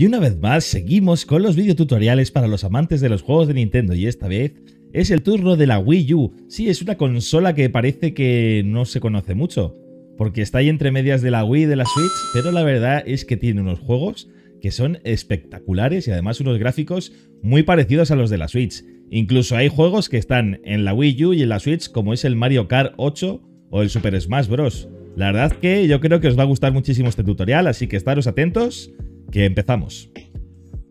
Y una vez más, seguimos con los videotutoriales para los amantes de los juegos de Nintendo y esta vez es el turno de la Wii U. Sí, es una consola que parece que no se conoce mucho, porque está ahí entre medias de la Wii y de la Switch, pero la verdad es que tiene unos juegos que son espectaculares y además unos gráficos muy parecidos a los de la Switch. Incluso hay juegos que están en la Wii U y en la Switch, como es el Mario Kart 8 o el Super Smash Bros. La verdad que yo creo que os va a gustar muchísimo este tutorial, así que estaros atentos, que empezamos.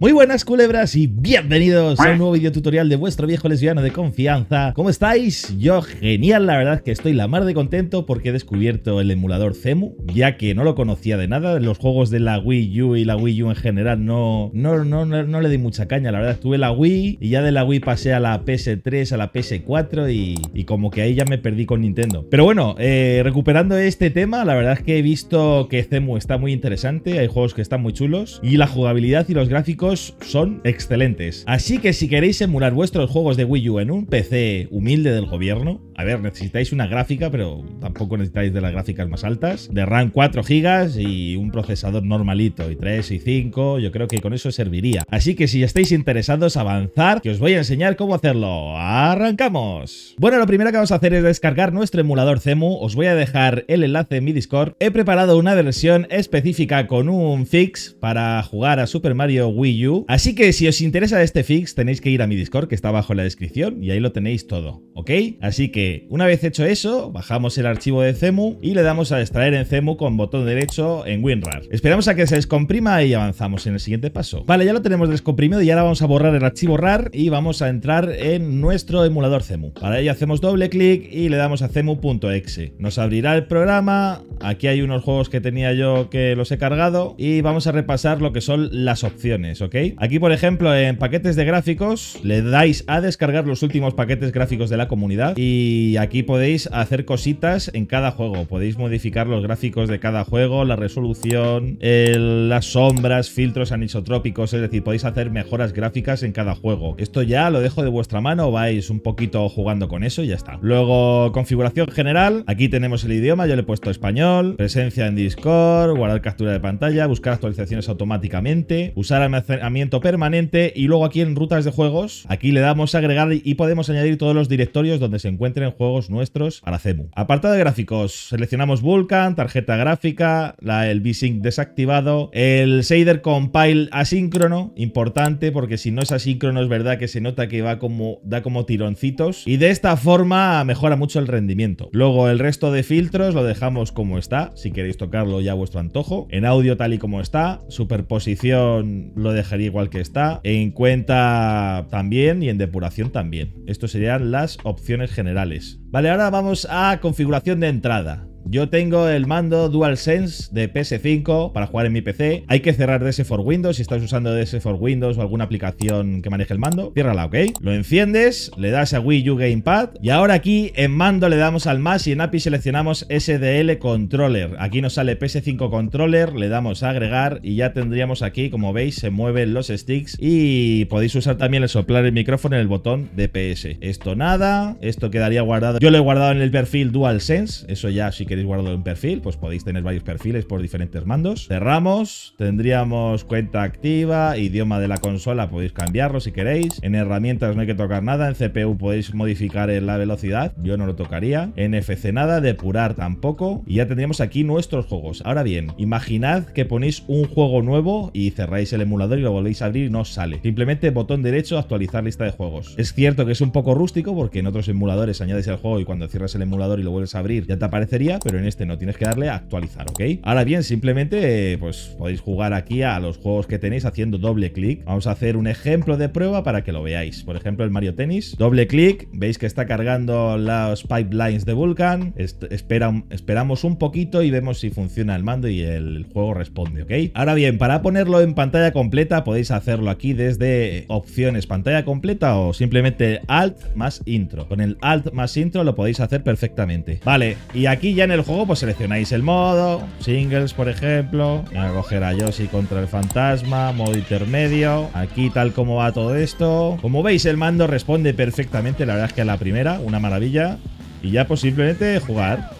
Muy buenas culebras y bienvenidos a un nuevo video tutorial de vuestro viejo lesbiano de confianza. ¿Cómo estáis? Yo genial, la verdad que estoy la mar de contento porque he descubierto el emulador Cemu, ya que no lo conocía de nada. Los juegos de la Wii U y la Wii U en general no, no, no, no, le di mucha caña, la verdad. Tuve la Wii y ya de la Wii pasé a la PS3, a la PS4 y, como que ahí ya me perdí con Nintendo. Pero bueno, eh, recuperando este tema, la verdad es que he visto que Cemu está muy interesante, hay juegos que están muy chulos y la jugabilidad y los gráficos son excelentes. Así que si queréis emular vuestros juegos de Wii U en un PC humilde del gobierno, a ver, necesitáis una gráfica, pero tampoco necesitáis de las gráficas más altas, de RAM 4 GB y un procesador normalito, y 3 y 5, yo creo que con eso serviría. Así que si estáis interesados, avanzar, que os voy a enseñar cómo hacerlo. ¡Arrancamos! Bueno, lo primero que vamos a hacer es descargar nuestro emulador CEMU, os voy a dejar el enlace en mi Discord. He preparado una versión específica con un fix para jugar a Super Mario Wii Así que si os interesa este fix, tenéis que ir a mi Discord, que está abajo en la descripción, y ahí lo tenéis todo, ¿ok? Así que una vez hecho eso, bajamos el archivo de Cemu y le damos a extraer en Cemu con botón derecho en WinRAR. Esperamos a que se descomprima y avanzamos en el siguiente paso. Vale, ya lo tenemos descomprimido y ahora vamos a borrar el archivo RAR y vamos a entrar en nuestro emulador Cemu. Para ello hacemos doble clic y le damos a cemu.exe. Nos abrirá el programa, aquí hay unos juegos que tenía yo que los he cargado y vamos a repasar lo que son las opciones, ¿ok? Aquí, por ejemplo, en paquetes de gráficos, le dais a descargar los últimos paquetes gráficos de la comunidad y aquí podéis hacer cositas en cada juego. Podéis modificar los gráficos de cada juego, la resolución, las sombras, filtros anisotrópicos, es decir, podéis hacer mejoras gráficas en cada juego. Esto ya lo dejo de vuestra mano, vais un poquito jugando con eso y ya está. Luego, configuración general, aquí tenemos el idioma, yo le he puesto español, presencia en Discord, guardar captura de pantalla, buscar actualizaciones automáticamente, usar almacenamiento permanente y luego aquí en rutas de juegos, aquí le damos a agregar y podemos añadir todos los directorios donde se encuentren juegos nuestros para CEMU. Apartado de gráficos, seleccionamos Vulkan, tarjeta gráfica, la, el VSync desactivado, el shader compile asíncrono, importante porque si no es asíncrono es verdad que se nota que va como, da como tironcitos y de esta forma mejora mucho el rendimiento. Luego el resto de filtros lo dejamos como está, si queréis tocarlo ya a vuestro antojo. En audio tal y como está, superposición lo dejaría igual que está. En cuenta también y en depuración también. Estos serían las opciones generales. Vale, ahora vamos a configuración de entrada. Yo tengo el mando DualSense de PS5 para jugar en mi PC. Hay que cerrar DS for Windows. Si estás usando DS for Windows o alguna aplicación que maneje el mando, ciérrala, ¿ok? Lo enciendes, le das a Wii U Gamepad y ahora aquí en mando le damos al más y en API seleccionamos SDL Controller. Aquí nos sale PS5 Controller, le damos a agregar y ya tendríamos aquí, como veis, se mueven los sticks y podéis usar también el soplar el micrófono en el botón de PS. Esto nada, esto quedaría guardado. Yo lo he guardado en el perfil DualSense, eso ya sí queréis guardarlo en perfil, pues podéis tener varios perfiles por diferentes mandos. Cerramos, tendríamos cuenta activa, idioma de la consola, podéis cambiarlo si queréis. En herramientas no hay que tocar nada, en CPU podéis modificar la velocidad, yo no lo tocaría. NFC nada, depurar tampoco. Y ya tendríamos aquí nuestros juegos. Ahora bien, imaginad que ponéis un juego nuevo y cerráis el emulador y lo volvéis a abrir y no sale. Simplemente botón derecho, actualizar lista de juegos. Es cierto que es un poco rústico porque en otros emuladores añades el juego y cuando cierras el emulador y lo vuelves a abrir ya te aparecería, pero en este no, tienes que darle actualizar, ¿ok? Ahora bien, simplemente pues podéis jugar aquí a los juegos que tenéis haciendo doble clic. Vamos a hacer un ejemplo de prueba para que lo veáis. Por ejemplo, el Mario Tennis. Doble clic, veis que está cargando los pipelines de Vulkan. espera, esperamos un poquito y vemos si funciona el mando y el juego responde, ¿ok? Ahora bien, para ponerlo en pantalla completa podéis hacerlo aquí desde opciones pantalla completa o simplemente Alt más intro. Con el Alt más intro lo podéis hacer perfectamente. Vale, y aquí ya en el juego pues seleccionáis el modo, singles por ejemplo, voy a coger a Yoshi contra el fantasma, modo intermedio, aquí tal como va todo esto. Como veis el mando responde perfectamente, la verdad es que a la primera, una maravilla. Y ya posiblemente jugar.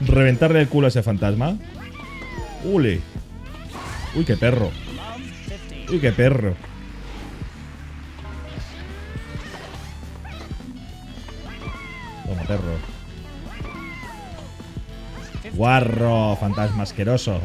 Reventarle el culo a ese fantasma. Ule. Uy, qué perro. Uy, qué perro. Toma, perro. Guarro, fantasma asqueroso.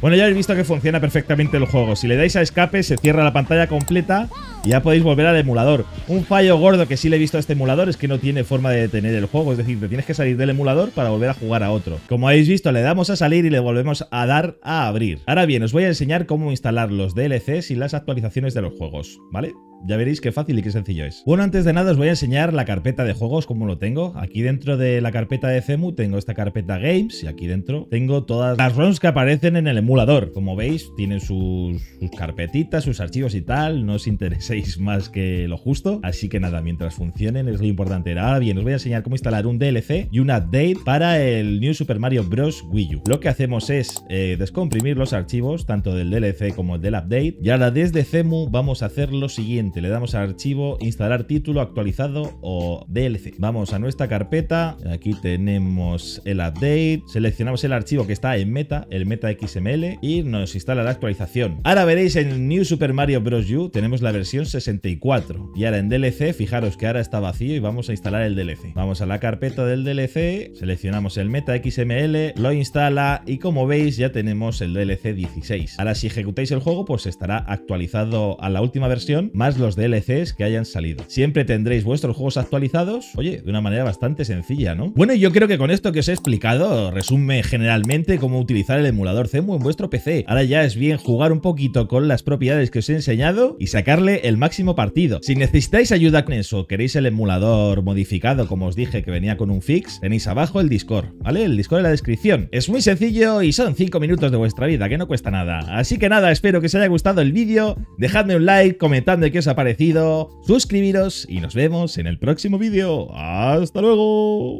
Bueno, ya habéis visto que funciona perfectamente el juego. Si le dais a escape, se cierra la pantalla completa y ya podéis volver al emulador. Un fallo gordo que sí le he visto a este emulador es que no tiene forma de detener el juego. Es decir, te tienes que salir del emulador para volver a jugar a otro. Como habéis visto, le damos a salir y le volvemos a dar a abrir. Ahora bien, os voy a enseñar cómo instalar los DLCs y las actualizaciones de los juegos, ¿vale? Ya veréis qué fácil y qué sencillo es. Bueno, antes de nada os voy a enseñar la carpeta de juegos como lo tengo. Aquí dentro de la carpeta de Cemu tengo esta carpeta Games y aquí dentro tengo todas las ROMs que aparecen en el emulador. Como veis, tienen sus, carpetitas, sus archivos y tal. No os intereséis más que lo justo. Así que nada, mientras funcionen es lo importante. Ahora bien, os voy a enseñar cómo instalar un DLC y un update para el New Super Mario Bros. Wii U. Lo que hacemos es eh, descomprimir los archivos, tanto del DLC como del update. Y ahora desde Cemu vamos a hacer lo siguiente le damos al archivo, instalar título actualizado o DLC. Vamos a nuestra carpeta, aquí tenemos el update, seleccionamos el archivo que está en meta, el meta XML y nos instala la actualización. Ahora veréis en New Super Mario Bros. U tenemos la versión 64 y ahora en DLC, fijaros que ahora está vacío y vamos a instalar el DLC. Vamos a la carpeta del DLC, seleccionamos el meta XML, lo instala y como veis ya tenemos el DLC 16. Ahora si ejecutáis el juego pues estará actualizado a la última versión más los DLCs que hayan salido. Siempre tendréis vuestros juegos actualizados, oye, de una manera bastante sencilla, ¿no? Bueno, yo creo que con esto que os he explicado resume generalmente cómo utilizar el emulador Cemu en vuestro PC. Ahora ya es bien jugar un poquito con las propiedades que os he enseñado y sacarle el máximo partido. Si necesitáis ayuda con eso, queréis el emulador modificado, como os dije que venía con un fix, tenéis abajo el Discord, ¿vale? El Discord en la descripción. Es muy sencillo y son 5 minutos de vuestra vida, que no cuesta nada. Así que nada, espero que os haya gustado el vídeo, dejadme un like, comentadme qué os ha parecido, suscribiros y nos vemos en el próximo vídeo. ¡Hasta luego!